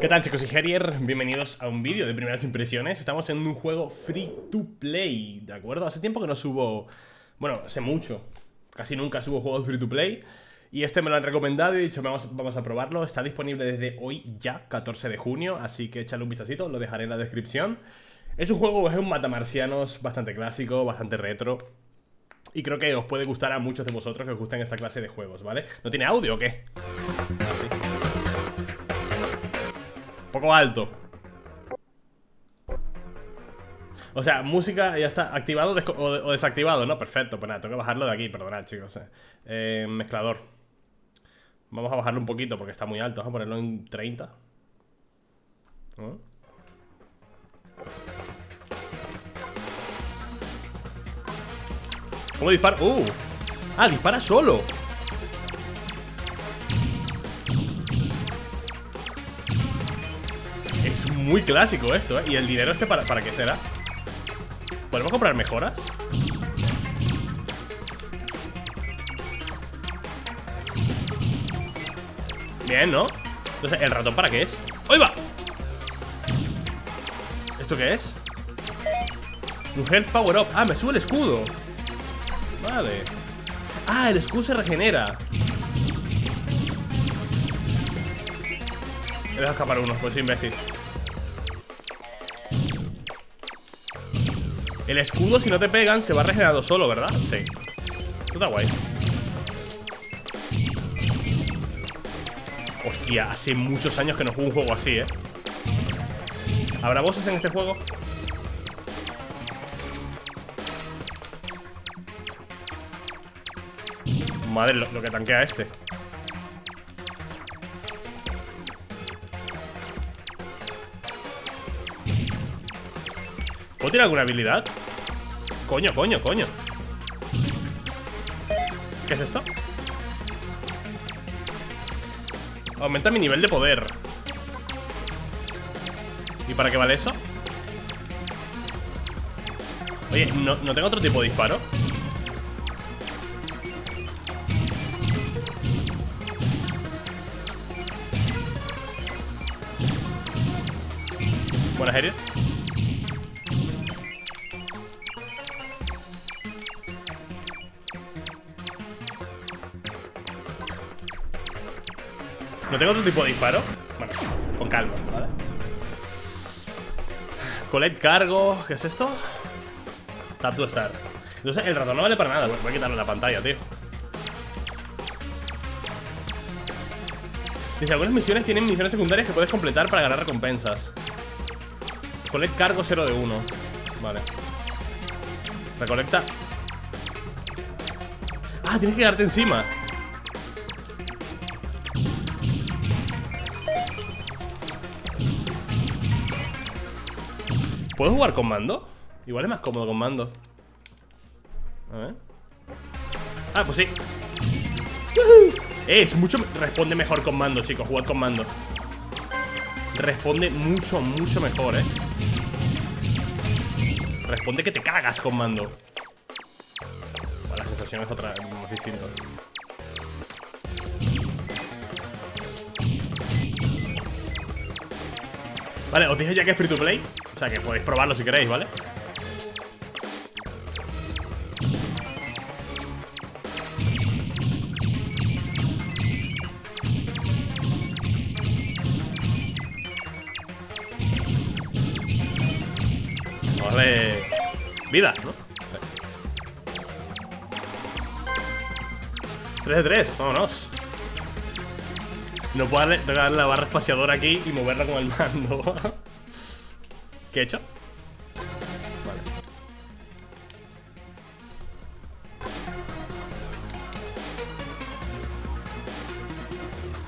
¿Qué tal chicos? Soy Harrier, bienvenidos a un vídeo de primeras impresiones Estamos en un juego free to play, ¿de acuerdo? Hace tiempo que no subo... Bueno, hace mucho Casi nunca subo juegos free to play Y este me lo han recomendado y he dicho vamos, a probarlo Está disponible desde hoy ya, 14 de junio Así que échale un vistacito, lo dejaré en la descripción Es un juego, es un matamarcianos bastante clásico, bastante retro y creo que os puede gustar a muchos de vosotros que os gustan esta clase de juegos, ¿vale? ¿No tiene audio o qué? Así poco alto O sea, música ya está activado o, desactivado, ¿no? Perfecto, pues nada, tengo que bajarlo de aquí, perdonad chicos eh. eh, Mezclador Vamos a bajarlo un poquito porque está muy alto Vamos a ponerlo en 30 ¿Cómo dispara? ¡Uh! Ah, dispara solo Muy clásico esto, ¿eh? ¿Y el dinero este para, para qué será? ¿Podemos comprar mejoras? Bien, ¿no? Entonces, ¿el ratón para qué es? ¡Ahí va! ¿Esto qué es? Un health power up Ah, me sube el escudo Vale Ah, el escudo se regenera He dejado escapar uno, pues imbécil El escudo, si no te pegan, se va regenerando solo, ¿verdad? Sí Esto está guay Hostia, hace muchos años que no juego un juego así, ¿eh? ¿Habrá bosses en este juego? Madre, lo, lo que tanquea este ¿Puedo tirar alguna habilidad? Coño, coño, coño ¿Qué es esto? Aumenta mi nivel de poder ¿Y para qué vale eso? Oye, ¿no, ¿no tengo otro tipo de disparo? Buenas, Heriot ¿No tengo otro tipo de disparo? Bueno, con calma, ¿vale? Collect cargo, ¿qué es esto? Tap to start. Entonces el ratón no vale para nada, voy a quitarlo en la pantalla, tío. Dice, algunas misiones tienen misiones secundarias que puedes completar para ganar recompensas. Collect cargo 0 de 1 Vale. Recolecta. Ah, tienes que quedarte encima ¿Puedo jugar con mando? Igual es más cómodo con mando. A ver. Ah, pues sí. Es mucho... Responde mejor con mando, chicos Jugar con mando. Responde mucho, mucho mejor, eh. Responde que te cagas con mando. La sensación es otra, más distinta. Vale, os dije ya que es free to play o sea que podéis probarlo si queréis, ¿vale? Vale Vida, ¿no? 3 de 3, vámonos No puedo darle la barra espaciadora aquí y moverla con el mando ¿Qué he hecho? Vale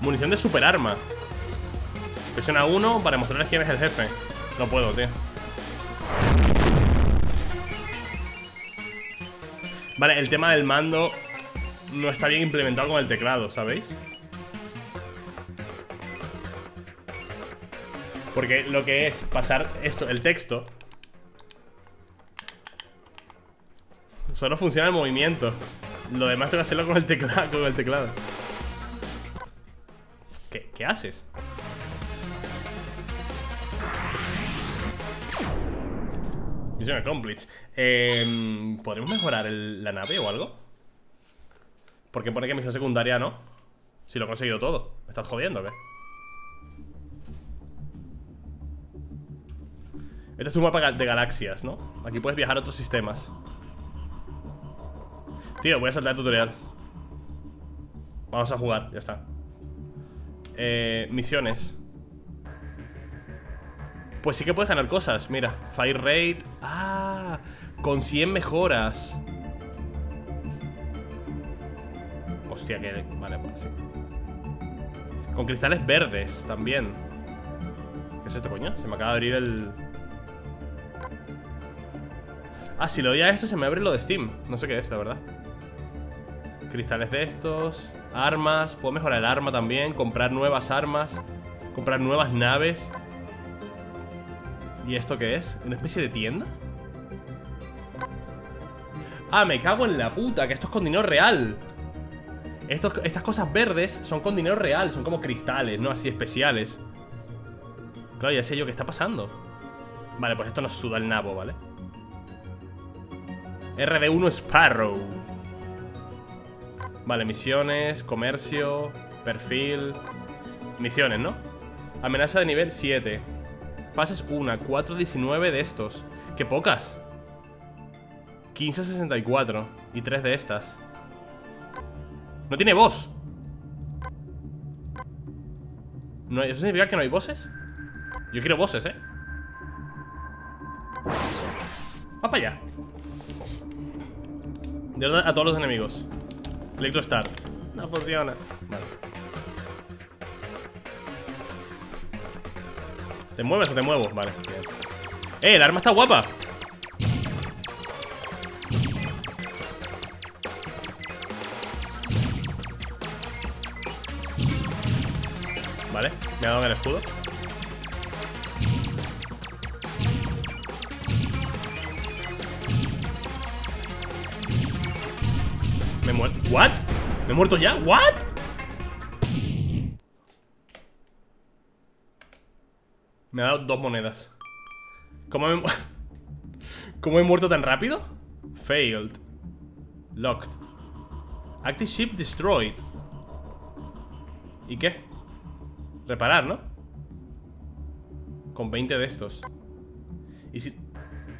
Munición de superarma Presiona 1 para mostrarles quién es el jefe No puedo, tío Vale, el tema del mando No está bien implementado con el teclado, ¿sabéis? Porque lo que es pasar esto, el texto Solo funciona el movimiento Lo demás tengo que hacerlo con el teclado, con el teclado. ¿Qué, haces? Misión accomplished eh, ¿Podremos mejorar la nave o algo? Porque pone que misión secundaria no Si lo he conseguido todo ¿Me estás jodiendo o qué? Este es un mapa de galaxias, ¿no? Aquí puedes viajar a otros sistemas. Tío, voy a saltar el tutorial. Vamos a jugar, ya está. Eh, misiones. Pues sí que puedes ganar cosas. Mira, Fire Rate. Ah, con 100 mejoras. Hostia, que. Vale, pues sí. Con cristales verdes también. ¿Qué es esto, coño? Se me acaba de abrir el. Ah, si lo doy a esto se me abre lo de Steam. No sé qué es, la verdad. Cristales de estos. Armas. Puedo mejorar el arma también. Comprar nuevas armas. Comprar nuevas naves. ¿Y esto qué es? ¿Una especie de tienda? Ah, me cago en la puta, que esto es con dinero real. Estos, estas cosas verdes son con dinero real, son como cristales, no así especiales. Claro, ya sé yo qué está pasando. Vale, pues esto nos suda el nabo, ¿vale? RD1 Sparrow. Vale, misiones, comercio, perfil. Misiones, ¿no? Amenaza de nivel 7. Fases 1, 4, 19 de estos. ¡Qué pocas! 15, 64. Y 3 de estas. ¡No tiene voz! ¿No, ¿Eso significa que no hay voces? Yo quiero voces, ¿eh? Va para allá. Derrota a todos los enemigos. Electro Start. No funciona. Vale. ¿Te mueves o te muevo? Vale, bien. ¡Eh! El arma está guapa. Vale, me ha dado en el escudo. ¿What? ¿Me he muerto ya? ¿What? Me ha dado dos monedas. ¿Cómo me, ¿Cómo he muerto tan rápido? Failed. Locked. Active ship destroyed. ¿Y qué? Reparar, ¿no? Con 20 de estos. Y si...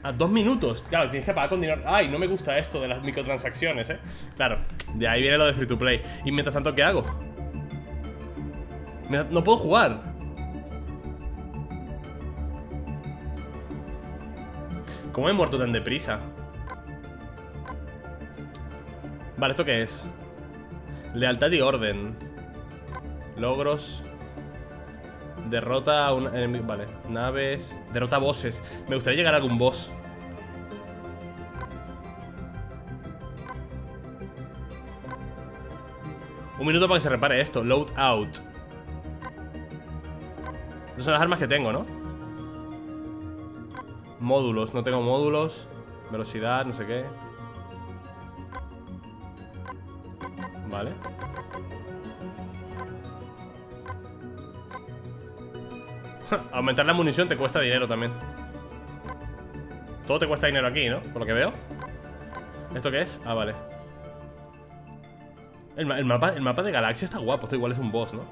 A dos minutos. Claro, tienes que pagar con dinero. Ay, no me gusta esto de las microtransacciones, ¿eh? Claro, de ahí viene lo de free to play. Y mientras tanto, ¿qué hago? No puedo jugar. ¿Cómo he muerto tan deprisa? Vale, ¿esto qué es? Lealtad y orden. Logros. Derrota a un enemigo. Vale, naves. Derrota bosses. Me gustaría llegar a algún boss. Un minuto para que se repare esto. Load out. Estas son las armas que tengo, ¿no? Módulos. No tengo módulos. Velocidad, no sé qué. Vale. Aumentar la munición te cuesta dinero también. Todo te cuesta dinero aquí, ¿no? Por lo que veo. ¿Esto qué es? Ah, vale. El, ma- el mapa, el mapa de galaxia está guapo. Esto igual es un boss, ¿no?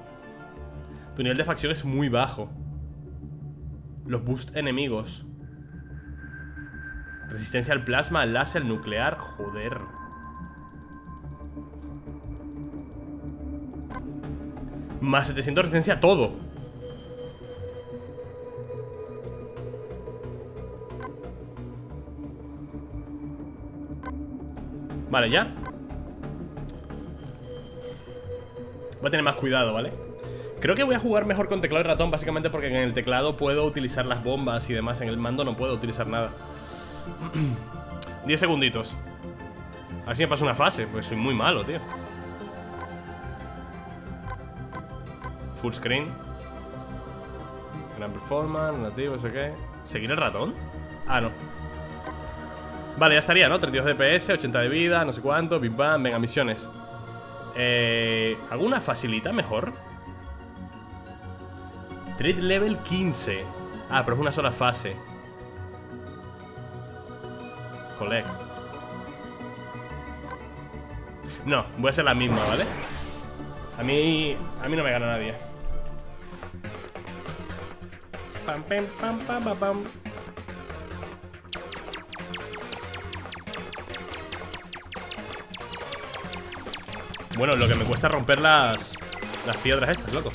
Tu nivel de facción es muy bajo. Los boost enemigos. Resistencia al plasma, al láser, nuclear. Joder. Más 700 resistencia a todo. Vale, ya. Voy a tener más cuidado, ¿vale? Creo que voy a jugar mejor con teclado y ratón Básicamente porque en el teclado puedo utilizar las bombas y demás En el mando no puedo utilizar nada. 10 segunditos. A ver si me pasa una fase Porque soy muy malo, tío. Full screen. Gran performance, nativo, no sé qué. ¿Seguir el ratón? Ah, no. Vale, ya estaría, ¿no? 32 DPS, 80 de vida, no sé cuánto Big Bang, venga, misiones eh, ¿Alguna facilita mejor? Trade level 15 Ah, pero es una sola fase Collect. No, voy a ser la misma, ¿vale? A mí... A mí no me gana nadie. Pam, pam, pam, pam, pam, Bueno, lo que me cuesta romper las... Las piedras estas, loco.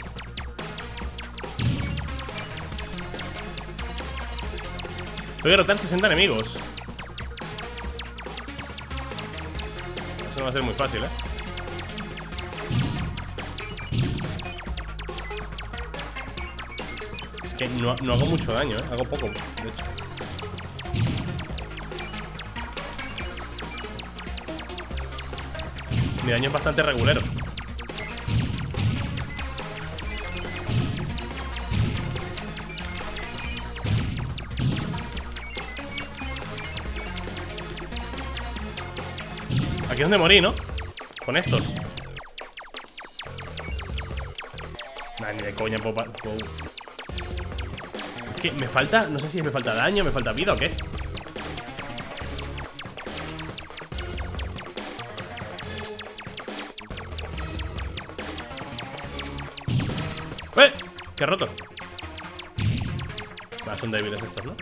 Voy a derrotar 60 enemigos. Eso no va a ser muy fácil, ¿eh? Es que no, no hago mucho daño, ¿eh? Hago poco, de hecho. Mi daño es bastante regulero. Aquí es donde morí, ¿no? Con estos Nah, ni de coña puedo, puedo- Es que me falta, no sé si me falta daño, me falta vida o qué ¡Qué roto! Va, son débiles estos, ¿no?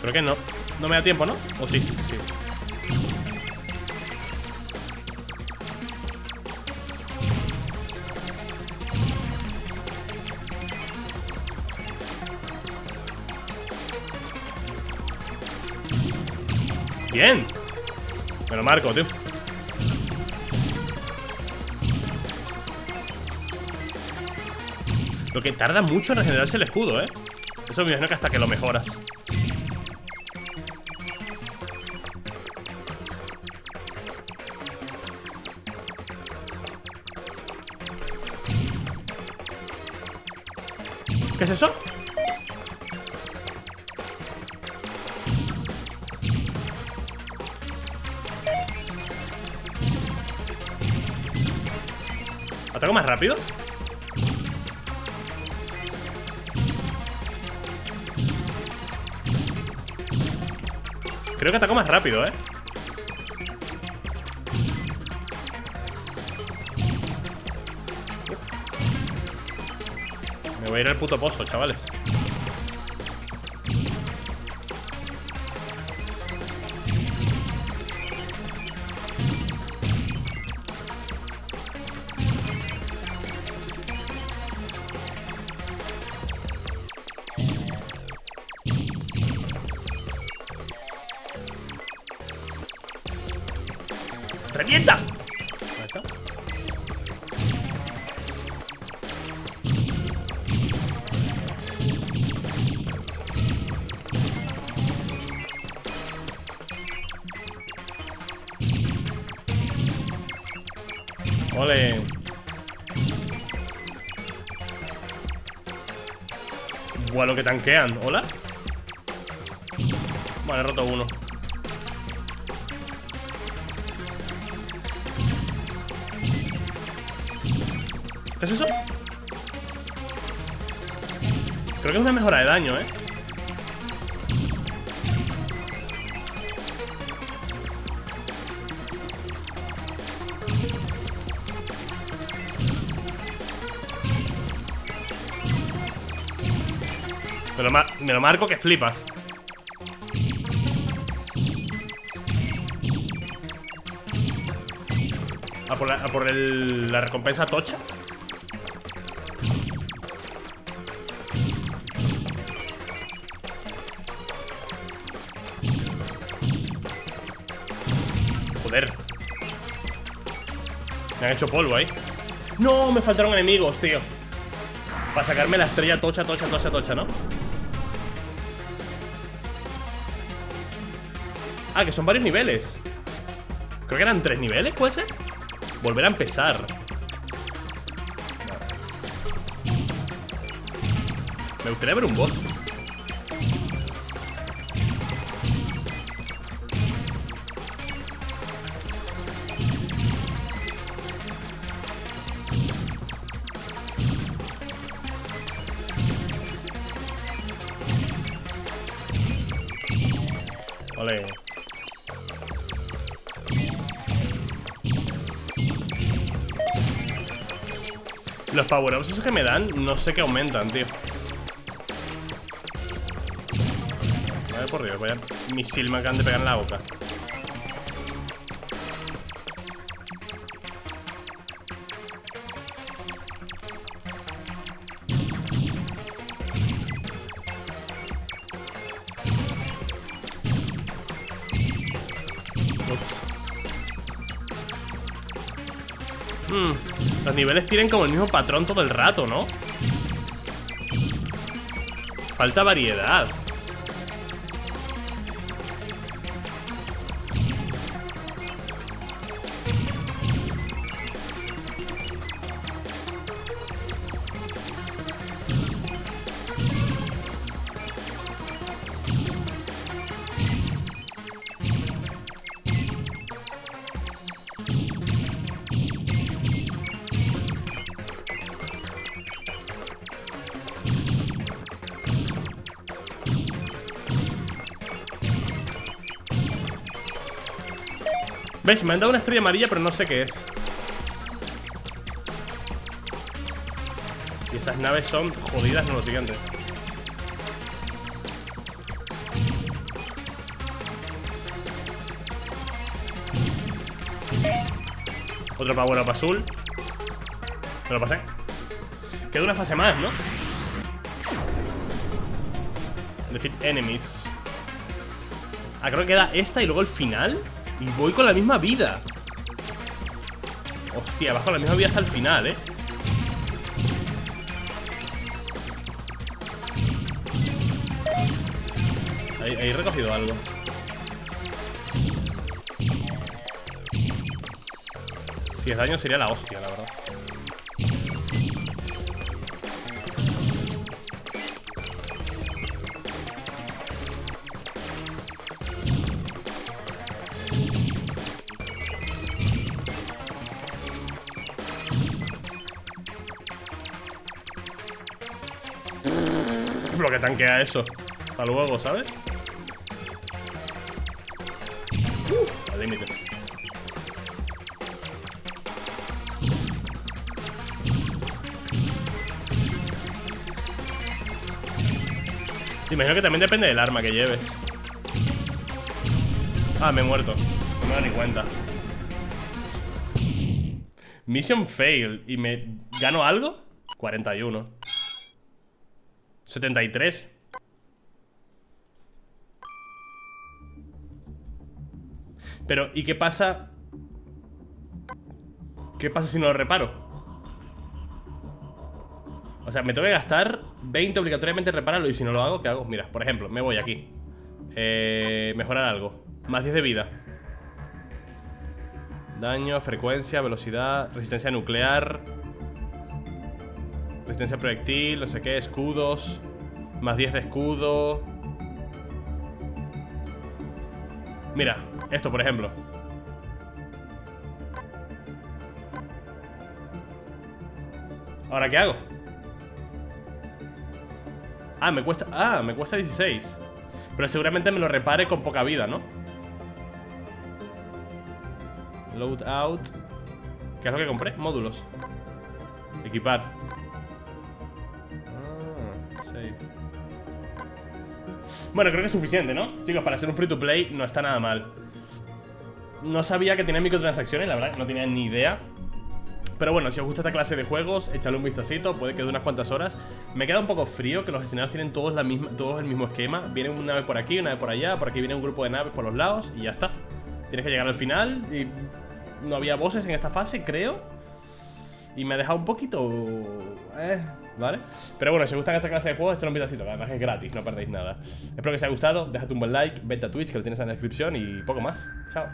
Creo que no. No me da tiempo, ¿no? ¿O sí? Sí. Bien. Me lo marco, tío. Lo que tarda mucho en regenerarse el escudo, ¿eh? Eso me imagino que hasta que lo mejoras. ¿Qué es eso? ¿Ataco más rápido? Creo que ataco más rápido, ¿eh? Me voy a ir al puto pozo, chavales ¡Revienta! Ahí está. Ole. Que tanquean. ¿Hola? Vale, he roto uno. ¿Qué es eso? Creo que es una mejora de daño, ¿eh? Me lo, marco que flipas. A por, a por el- la recompensa tocha. Joder. Me han hecho polvo ahí. No, me faltaron enemigos, tío. Para sacarme la estrella tocha, tocha, tocha, tocha, ¿no? Ah, que son varios niveles. Creo que eran tres niveles, ¿puede ser? Volver a empezar. Me gustaría ver un boss. Los power-ups esos que me dan, no sé qué aumentan, tío. Vale, por Dios, vaya misil me acaban de pegar en la boca. Hmm, los niveles tienen como el mismo patrón todo el rato, ¿no? Falta variedad. ¿Ves? Me han dado una estrella amarilla, pero no sé qué es. Y estas naves son jodidas en lo siguiente. Otro power up azul. Me lo pasé. Queda una fase más, ¿no? Defeat enemies. Ah, creo que queda esta y luego el final. Y voy con la misma vida. Hostia, vas con la misma vida hasta el final, eh. Ahí, ahí he recogido algo. Si es daño sería la hostia, la verdad lo que tanquea eso. Hasta luego, ¿sabes? Uh, al límite. Imagino que también depende del arma que lleves. Ah, me he muerto. No me da ni cuenta. Mission fail. ¿Y me gano algo? 41. 73 Pero, ¿y qué pasa? ¿Qué pasa si no lo reparo? O sea, me tengo que gastar 20 obligatoriamente repararlo Y si no lo hago, ¿qué hago? Mira, por ejemplo, me voy aquí eh, Mejorar algo Más 10 de vida Daño, frecuencia, velocidad Resistencia nuclear Resistencia proyectil, no sé qué, escudos Más 10 de escudo Mira, esto por ejemplo ¿Ahora qué hago? Ah, me cuesta... Ah, me cuesta 16 Pero seguramente me lo repare con poca vida, ¿no? Load out ¿Qué es lo que compré? Módulos Equipar Bueno, creo que es suficiente, ¿no? Chicos, para ser un free to play no está nada mal No sabía que tenía microtransacciones, la verdad, no tenía ni idea pero bueno, si os gusta esta clase de juegos, échale un vistacito, puede que de unas cuantas horas. Me queda un poco frío que los escenarios tienen todos, la misma, todos el mismo esquema. Viene una nave por aquí, una nave por allá, por aquí viene un grupo de naves por los lados y ya está. Tienes que llegar al final y no había bosses en esta fase, creo. Y me ha dejado un poquito... Eh, ¿vale? Pero bueno, si os gustan esta clase de juegos, echadle un que además es gratis, no perdéis nada. Espero que os haya gustado, déjate un buen like, vete a Twitch, que lo tienes en la descripción y poco más. Chao.